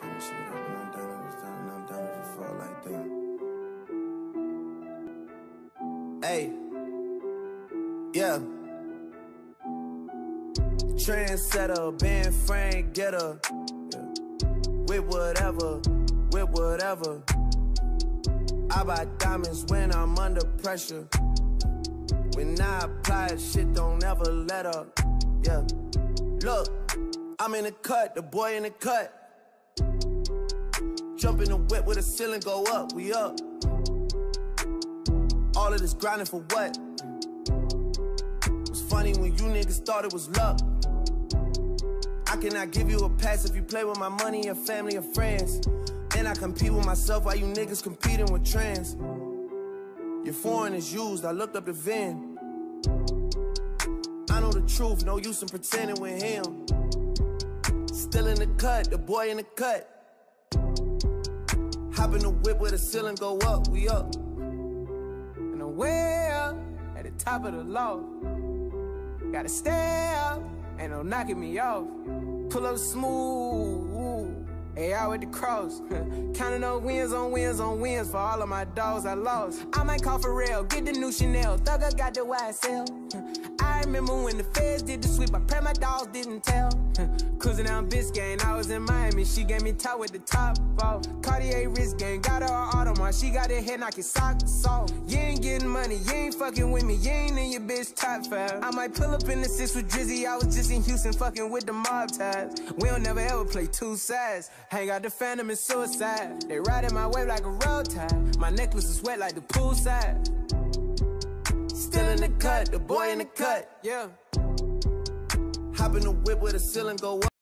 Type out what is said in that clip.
turn shit up and I'm I'm if fall like. Hey, yeah. Trendsetter, band frame getter. Yeah. With whatever, with whatever. I buy diamonds when I'm under pressure. When I apply, shit don't ever let up. Yeah. Look, I'm in the cut, the boy in the cut. Jump in the whip with a ceiling, go up, we up. All of this grinding for what? It's funny when you niggas thought it was luck. I cannot give you a pass if you play with my money, your family, or friends. And I compete with myself while you niggas competing with trends. Your foreign is used, I looked up the VIN. I know the truth, no use in pretending with him. Still in the cut, the boy in the cut. Hop in the whip with the ceiling go up, we up. And I'm way up at the top of the loft. Gotta stay up, ain't no knocking me off. Pull up smooth. Out with the cross. Counting on wins on wins on wins for all of my dogs I lost. I might call for real, get the new Chanel. Thugger got the YSL. I remember when the feds did the sweep. I pray my dogs didn't tell. Cruising down Biscayne, I in Miami. She gave me top with the top off. Cartier wrist game, got her Audemars. She got her head knocking socks off. You ain't getting money, you ain't fucking with me. You ain't in your bitch top five. I might pull up in the six with Drizzy. I was just in Houston fucking with the mob ties. We don't never ever play two sides. Hang out the phantom and suicide. They riding my wave like a road tide. My necklace is wet like the poolside. Still in the cut, the boy in the cut. Yeah. Hop in the whip with the ceiling go up.